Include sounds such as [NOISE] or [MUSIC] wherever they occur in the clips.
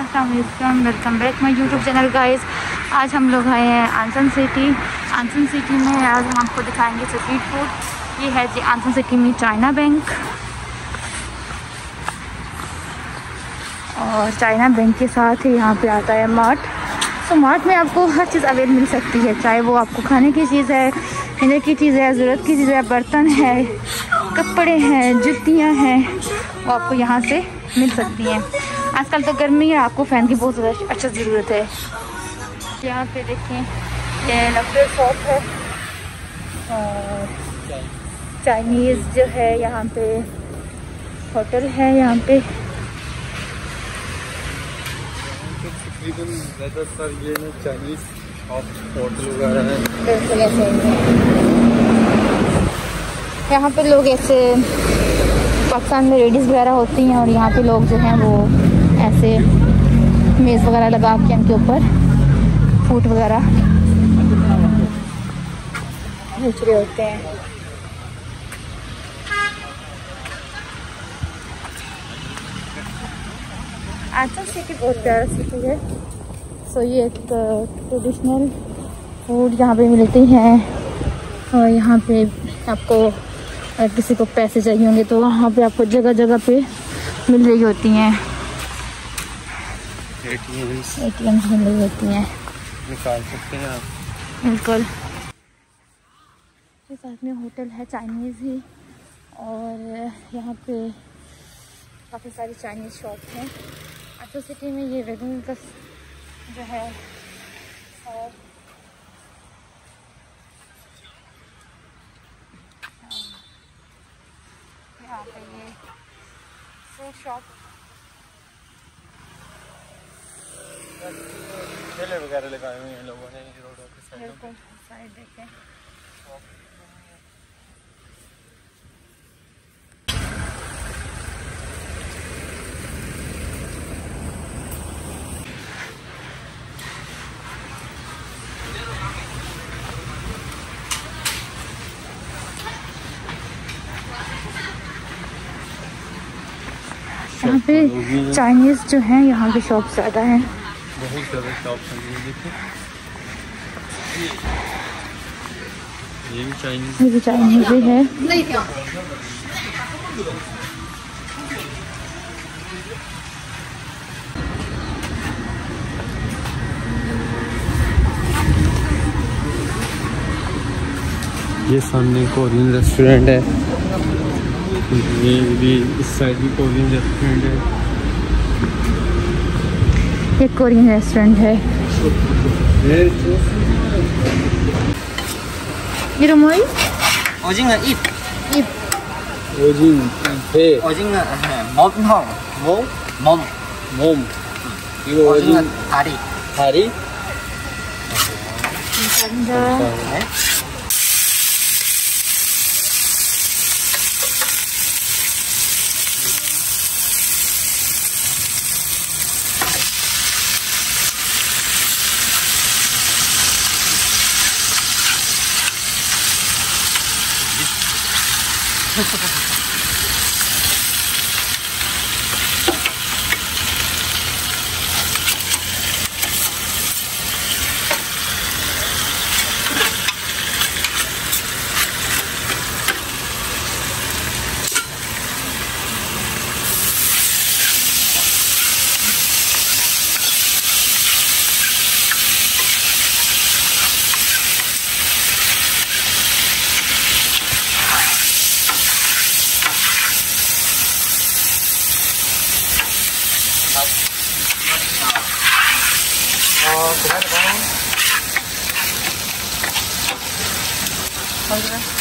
Aslam welcome back my YouTube channel guys आज हम लोग आए हैं आंसन सिटी आंसन सिटी में आज हम आपको दिखाएँगे स्ट्रीट फ़ूड ये है जी आंसन सिटी में चाइना बैंक और चाइना बैंक के साथ ही यहाँ पे आता है मार्ट तो मार्ट में आपको हर चीज़ अवेल मिल सकती है, चाहे वो आपको खाने की चीज़ है, पीने की चीज़ है, ज़रूरत की चीज़ है, बर्तन है, कपड़े हैं, जुतियाँ हैं, वो आपको यहाँ से मिल सकती हैं। आजकल तो गर्मी है आपको फ़ैन की बहुत ज़्यादा अच्छा ज़रूरत है। यहाँ पे देखें ये लकड़ी शॉप है। और चाइनीज़ जो है यहाँ पे होटल है यहाँ पे। तकरीबन ज़्यादातर ये चाइनीज़ होटल वगैरह है। बिल्कुल ऐसे यहाँ पे लोग ऐसे पाकिस्तान में लेडीज़ वगैरह होती हैं और यहाँ पे लोग जो हैं वो ऐसे मेज़ वगैरह लगा के उनके ऊपर फूट वगैरह। बेच रहे होते हैं। आंचल सिटी बहुत प्यारा सिटी है। सो ये एक ट्रेडिशनल फ़ूड यहाँ पे मिलते हैं। और यहाँ पे आपको किसी को पैसे चाहिए होंगे तो वहाँ पे आपको जगह जगह पे मिल रही होती हैं। एटीएम्स ए मिल रही होती हैं। निकाल सकते हैं आप। बिल्कुल। के साथ में होटल है चाइनीज़ ही। और यहाँ पे काफ़ी सारी चाइनीज़ शॉप हैं। आटो सिटी में ये वेगन का जो है और यहाँ पे ये फ्रूट शॉप ठेले वगैरह लगाए हुए हैं लोगों ने रोडों के साइड साइड देखें। यहाँ पे चाइनीज़ जो हैं यहाँ पे शॉप ज़्यादा हैं। बहुत ज़्यादा शॉप्स हैं ये देखिए। ये भी चाइनीज़ ये भी चाइनीज़ ही। है ये सामने कोरियन रेस्टोरेंट है। ये भी इस साइड भी कोरियन रेस्टोरेंट है। ये कोरियन रेस्टोरेंट है 이름 뭐이? 오징어 입. 입. 오징어 배. 오징어 몸통. 몸? 뭐? 몸. 몸. 이거 오징어 다리. 다리. 감사합니다. 감사합니다. principal [LAUGHS] Ờ, cũng hết rồi. Thôi chứ.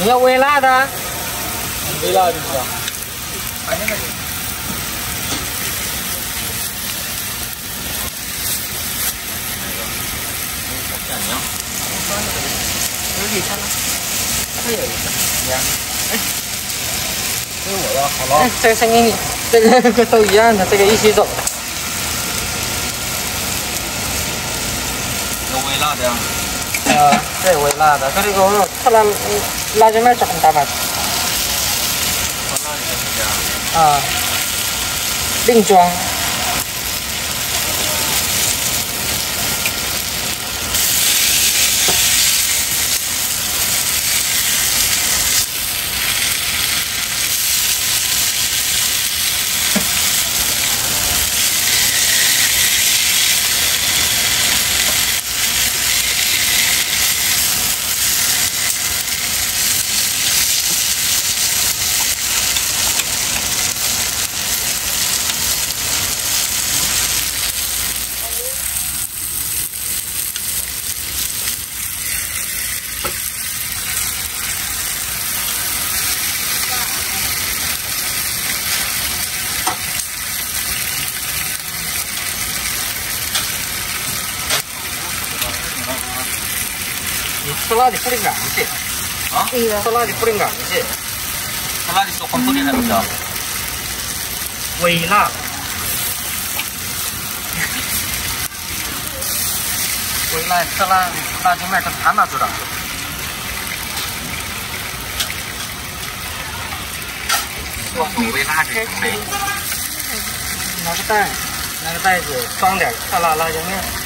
你要微辣的。微辣就是反正个这个声音这个这都一样的这个一起走。微辣的呀。啊这微辣的。它这个特辣辣椒面是很 你吃辣的不能感的，啊？对呀。吃辣的不能感的，吃辣的说黄土的来着。微辣。[LAUGHS] 微辣，吃辣辣椒面跟他哪知道？微辣的准备。拿个袋，拿个袋子装点特辣辣椒面。